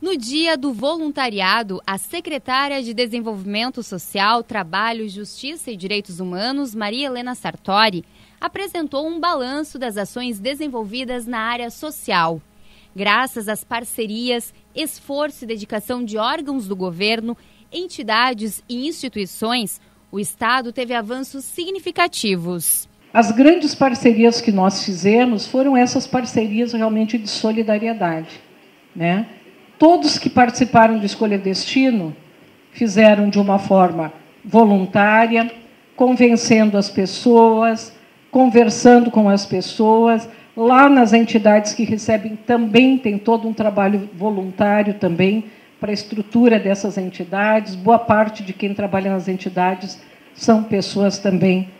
No Dia do Voluntariado, a secretária de Desenvolvimento Social, Trabalho, Justiça e Direitos Humanos, Maria Helena Sartori, apresentou um balanço das ações desenvolvidas na área social. Graças às parcerias, esforço e dedicação de órgãos do governo, entidades e instituições, o Estado teve avanços significativos. As grandes parcerias que nós fizemos foram essas parcerias realmente de solidariedade. Né? Todos que participaram do Escolha Destino fizeram de uma forma voluntária, convencendo as pessoas, conversando com as pessoas. Lá nas entidades que recebem também tem todo um trabalho voluntário também para a estrutura dessas entidades. Boa parte de quem trabalha nas entidades são pessoas também voluntárias.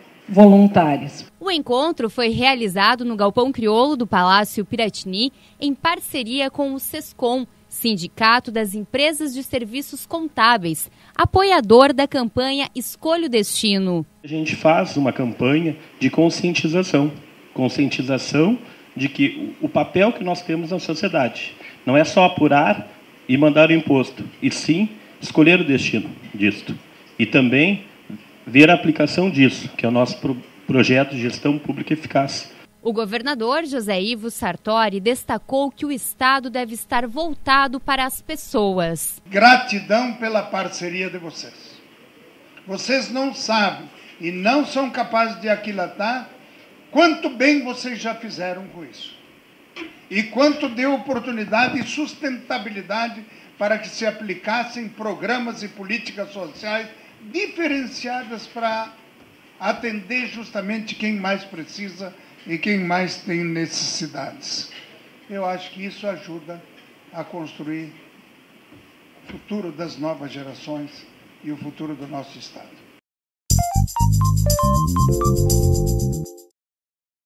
O encontro foi realizado no Galpão Crioulo do Palácio Piratini, em parceria com o SESCOM, Sindicato das Empresas de Serviços Contábeis, apoiador da campanha Escolha o Destino. A gente faz uma campanha de conscientização, conscientização de que o papel que nós temos na sociedade não é só apurar e mandar o imposto, e sim escolher o destino disto. E também ver a aplicação disso, que é o nosso pro projeto de gestão pública eficaz o governador José Ivo Sartori destacou que o Estado deve estar voltado para as pessoas. Gratidão pela parceria de vocês. Vocês não sabem e não são capazes de aquilatar quanto bem vocês já fizeram com isso. E quanto deu oportunidade e sustentabilidade para que se aplicassem programas e políticas sociais diferenciadas para atender justamente quem mais precisa e quem mais tem necessidades. Eu acho que isso ajuda a construir o futuro das novas gerações e o futuro do nosso Estado.